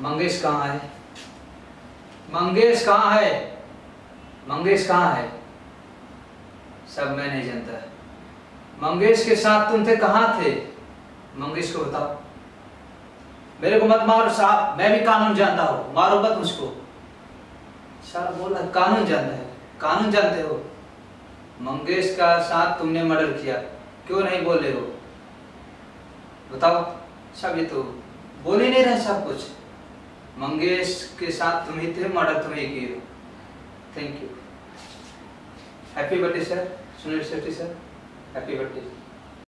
मंगेश कहाँ है? मंगेश कहाँ है? मंगेश कहाँ है? सब मैं नहीं जानता। मंगेश के साथ तुम थे, कहाँ थे? मंगेश को बताओ। मेरे को मत मारो साहब, मैं भी कानून जानता हूँ। मारो मत मुझको। सर बोला कानून जानता है। कानून जानते हो? मंगेश का साथ तुमने मर्डर किया। क्यों नहीं बोले हो? बताओ। सब ये तो बोल ही नहीं रहे सब कुछ। मंगेश के साथ तुम ही थे, मर्डर तुम ही किए। हो thank you happy birthday sir Sunil Shetty sir happy birthday